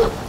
Ugh!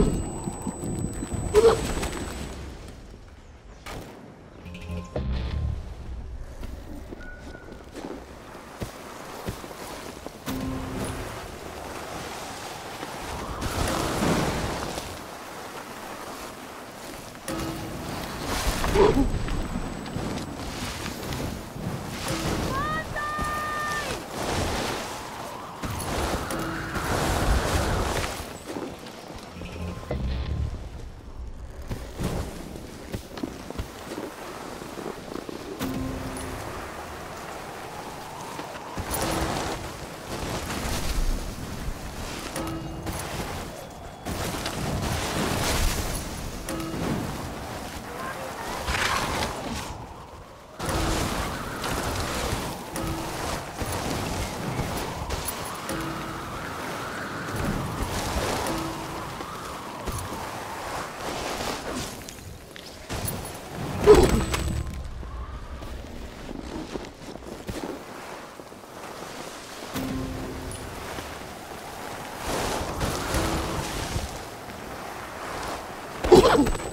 Ooh. Oh!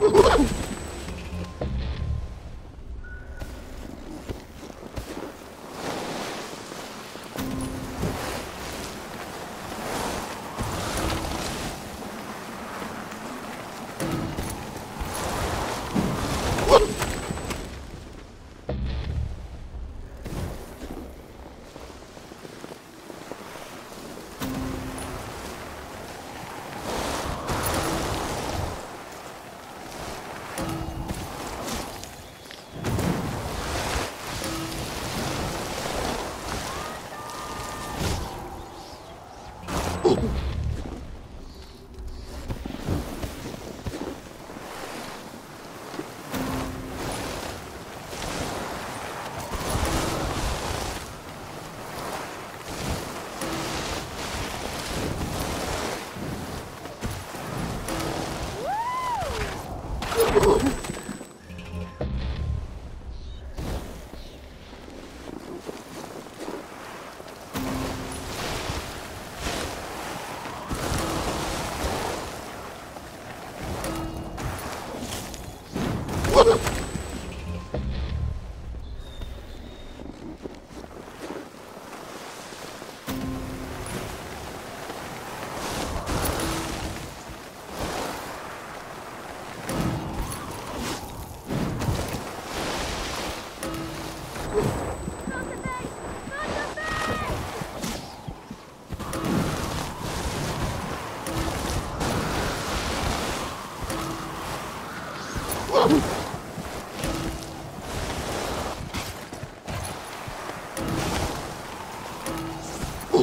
Woo! Oh!